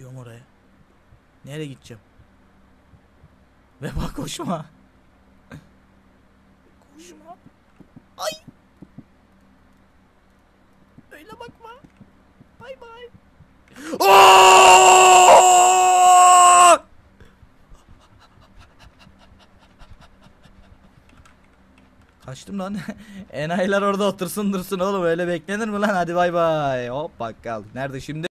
Gidiyorum oraya. Nereye gideceğim? Ve bak koşma. koşma. Ay. Öyle bakma. Bay bay. Kaçtım lan. Enayiler orada otursun dursun oğlum öyle beklenir mi lan? Hadi bay bay. Hop bakkal. Nerede şimdi?